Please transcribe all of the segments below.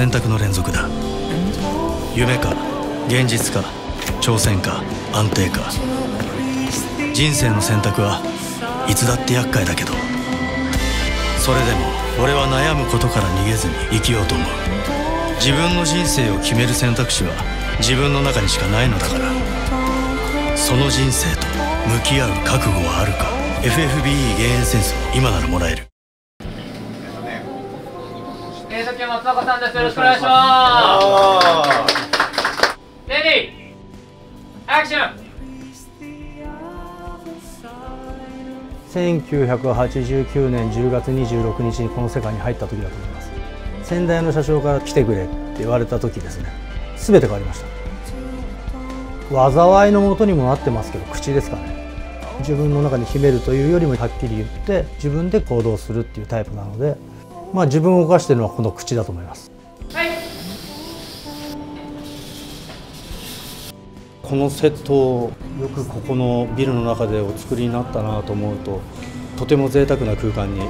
選択の連続だ。夢か現実か挑戦か安定か。人生の選択はいつだって厄介だけど。それでも俺は悩むことから逃げずに生きようと思う。自分の人生を決める選択肢は自分の中にしかないのだから。その人生と向き合う覚悟はあるか。FFBE 減塩戦争今ならもらえる。松岡さんです。よろしくお願いします。レディーアクション。1989年10月26日にこの世界に入った時だと思います。先代の社長から来てくれって言われた時ですね。全て変わりました。災いのもとにもなってますけど口ですかね。自分の中に秘めるというよりもはっきり言って自分で行動するっていうタイプなのでまあ自分を動かしているのはこの口だと思います。はい。このセットをよくここのビルの中でお作りになったなと思うととても贅沢な空間に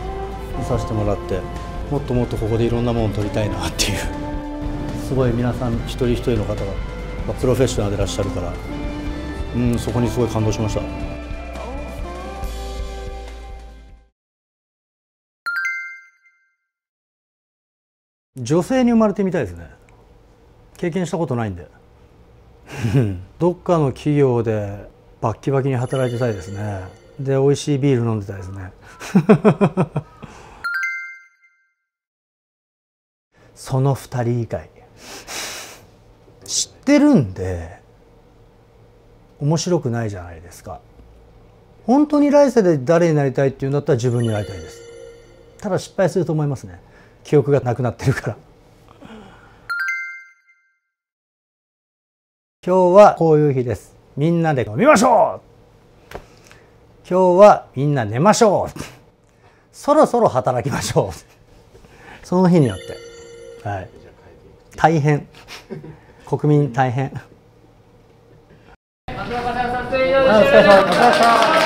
見させてもらってもっともっとここでいろんなものを撮りたいなっていう。すごい皆さん一人一人の方がまあプロフェッショナルでいらっしゃるからうんそこにすごい感動しました女性に生まれてみたいですね。経験したことないんで。どっかの企業でバッキバキに働いてたいですね。で美味しいビール飲んでたいですね。その2人以外。知ってるんで面白くないじゃないですか。本当に来世で誰になりたいっていうんだったら自分になりたいです。ただ失敗すると思いますね記憶がなくなってるから。今日はこういう日です。みんなで飲みましょう。今日はみんな寝ましょう。そろそろ働きましょう。その日によって。はい。大変。国民大変。松岡さん撮影以上です終了です